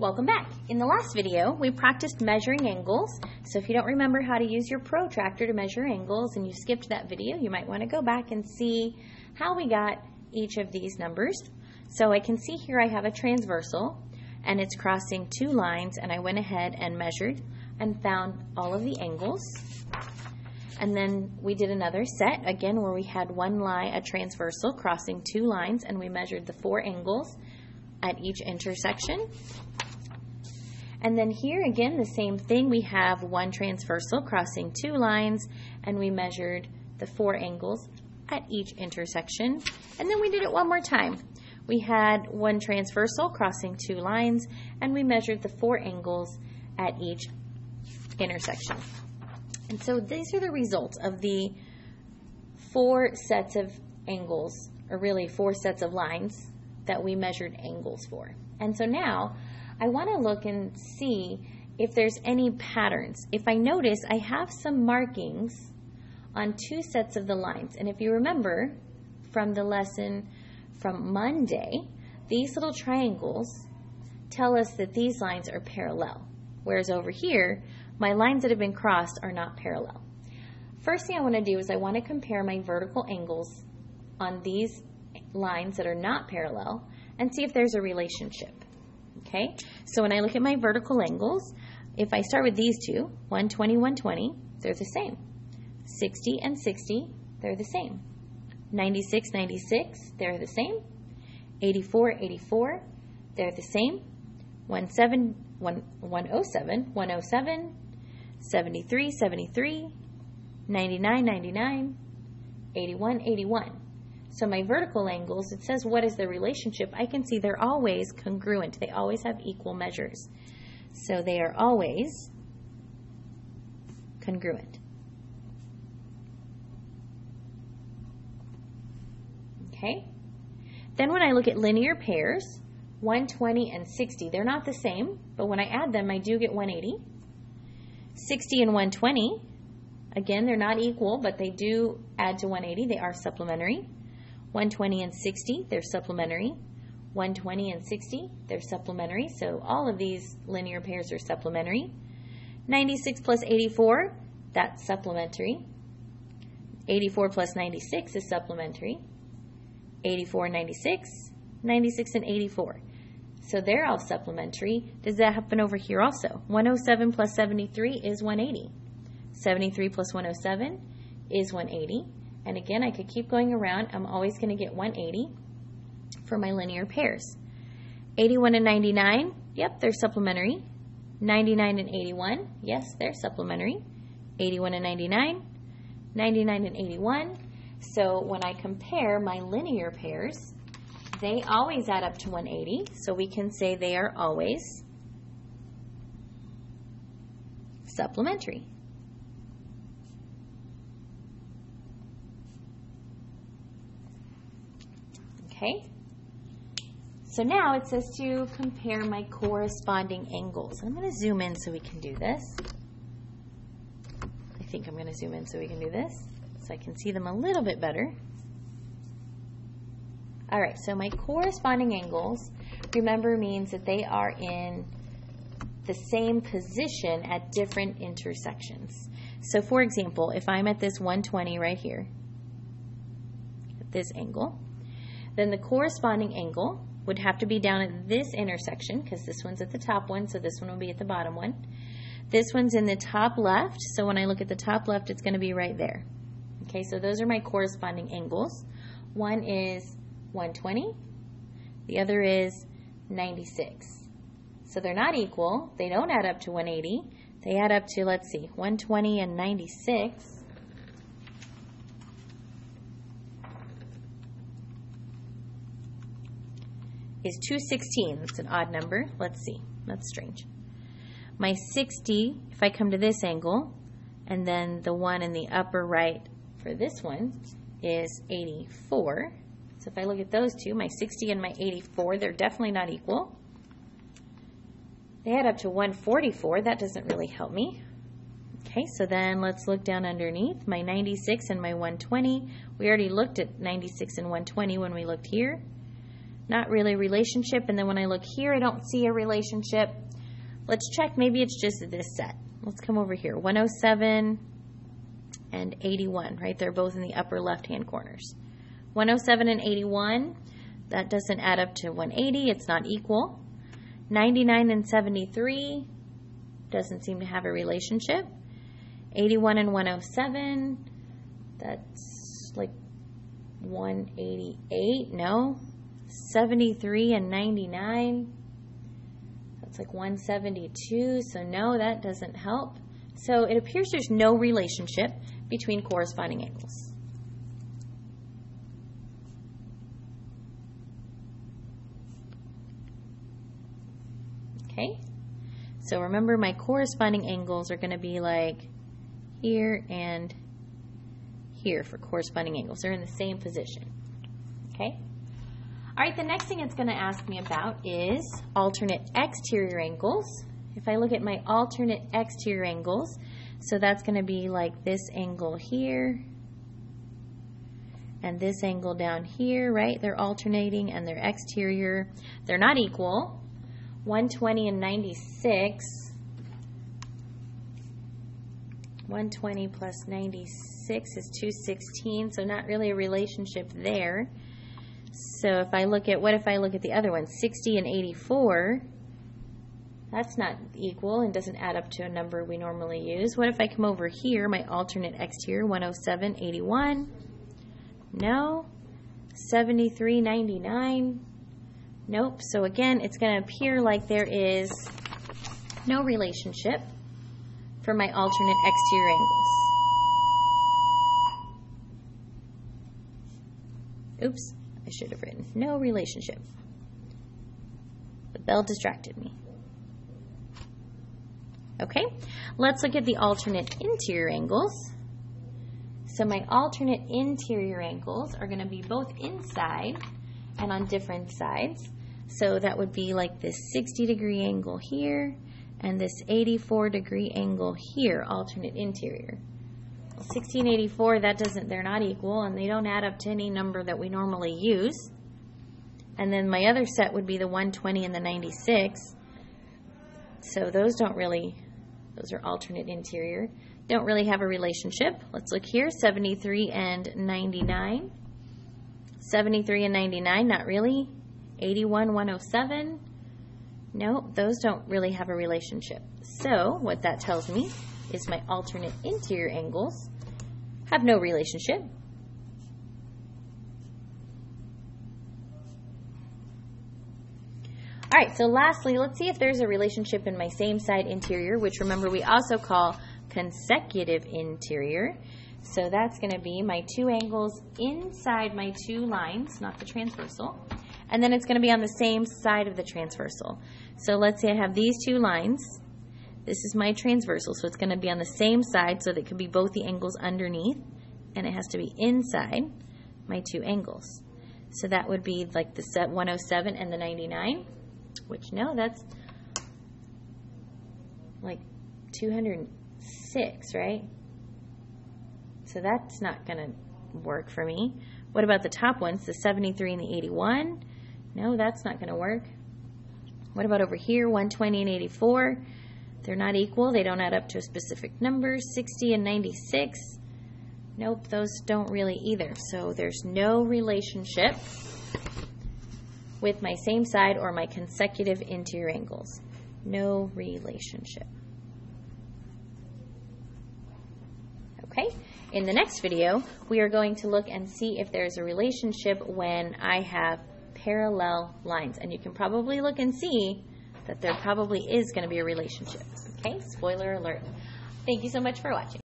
Welcome back. In the last video, we practiced measuring angles. So if you don't remember how to use your protractor to measure angles and you skipped that video, you might want to go back and see how we got each of these numbers. So I can see here I have a transversal and it's crossing two lines and I went ahead and measured and found all of the angles. And then we did another set, again, where we had one line, a transversal, crossing two lines, and we measured the four angles at each intersection. And then here again, the same thing. We have one transversal crossing two lines, and we measured the four angles at each intersection. And then we did it one more time. We had one transversal crossing two lines, and we measured the four angles at each intersection. And so these are the results of the four sets of angles, or really four sets of lines that we measured angles for. And so now I want to look and see if there's any patterns. If I notice, I have some markings on two sets of the lines. And if you remember from the lesson from Monday, these little triangles tell us that these lines are parallel. Whereas over here, my lines that have been crossed are not parallel. First thing I want to do is I want to compare my vertical angles on these lines that are not parallel and see if there's a relationship. Okay, so when I look at my vertical angles, if I start with these two, 120, 120, they're the same. 60 and 60, they're the same. 96, 96, they're the same. 84, 84, they're the same. 17, 107, 107, 73, 73, 99, 99, 81, 81. So my vertical angles, it says what is the relationship. I can see they're always congruent. They always have equal measures. So they are always congruent. Okay? Then when I look at linear pairs, 120 and 60, they're not the same, but when I add them, I do get 180. 60 and 120, again, they're not equal, but they do add to 180. They are supplementary. 120 and 60, they're supplementary. 120 and 60, they're supplementary. So all of these linear pairs are supplementary. 96 plus 84, that's supplementary. 84 plus 96 is supplementary. 84 and 96, 96 and 84. So they're all supplementary. Does that happen over here also? 107 plus 73 is 180. 73 plus 107 is 180. And again, I could keep going around. I'm always going to get 180 for my linear pairs. 81 and 99, yep, they're supplementary. 99 and 81, yes, they're supplementary. 81 and 99, 99 and 81. So when I compare my linear pairs, they always add up to 180. So we can say they are always supplementary. Okay? So now it says to compare my corresponding angles. I'm going to zoom in so we can do this. I think I'm going to zoom in so we can do this so I can see them a little bit better. All right, so my corresponding angles, remember, means that they are in the same position at different intersections. So for example, if I'm at this 120 right here, at this angle, then the corresponding angle would have to be down at this intersection because this one's at the top one, so this one will be at the bottom one. This one's in the top left, so when I look at the top left, it's going to be right there. Okay, so those are my corresponding angles. One is 120, the other is 96. So they're not equal. They don't add up to 180. They add up to, let's see, 120 and 96. Is 216. That's an odd number. Let's see. That's strange. My 60, if I come to this angle, and then the one in the upper right for this one is 84. So if I look at those two, my 60 and my 84, they're definitely not equal. They add up to 144. That doesn't really help me. Okay, so then let's look down underneath. My 96 and my 120. We already looked at 96 and 120 when we looked here. Not really a relationship. And then when I look here, I don't see a relationship. Let's check. Maybe it's just this set. Let's come over here. 107 and 81, right? They're both in the upper left-hand corners. 107 and 81, that doesn't add up to 180. It's not equal. 99 and 73 doesn't seem to have a relationship. 81 and 107, that's like 188. No. 73 and 99, that's like 172. So no, that doesn't help. So it appears there's no relationship between corresponding angles. Okay, so remember my corresponding angles are going to be like here and here for corresponding angles. They're in the same position. Okay? All right, the next thing it's going to ask me about is alternate exterior angles. If I look at my alternate exterior angles, so that's going to be like this angle here and this angle down here, right? They're alternating and they're exterior. They're not equal. 120 and 96. 120 plus 96 is 216, so not really a relationship there. So if I look at, what if I look at the other one, 60 and 84, that's not equal and doesn't add up to a number we normally use. What if I come over here, my alternate exterior, 107, 81? No. 73, 99? Nope. So again, it's going to appear like there is no relationship for my alternate exterior angles. Oops, I should have written no relationship. The bell distracted me. Okay, let's look at the alternate interior angles. So my alternate interior angles are going to be both inside and on different sides. So that would be like this 60 degree angle here and this 84 degree angle here, alternate interior. 1684, that doesn't, they're not equal and they don't add up to any number that we normally use. And then my other set would be the 120 and the 96. So those don't really, those are alternate interior. Don't really have a relationship. Let's look here, 73 and 99. 73 and 99, not really. 81, 107. No, those don't really have a relationship. So what that tells me is my alternate interior angles have no relationship. All right, so lastly, let's see if there's a relationship in my same side interior, which remember we also call consecutive interior. So that's going to be my two angles inside my two lines, not the transversal. And then it's going to be on the same side of the transversal. So let's say I have these two lines. This is my transversal, so it's going to be on the same side so that it could be both the angles underneath, and it has to be inside my two angles. So that would be like the set 107 and the 99, which no, that's like 206, right? So that's not going to work for me. What about the top ones, the 73 and the 81? No, that's not going to work. What about over here, 120 and 84? They're not equal. They don't add up to a specific number. 60 and 96. Nope, those don't really either. So there's no relationship with my same side or my consecutive interior angles. No relationship. Okay, in the next video, we are going to look and see if there's a relationship when I have parallel lines. And you can probably look and see that there probably is going to be a relationship. Okay, spoiler alert. Thank you so much for watching.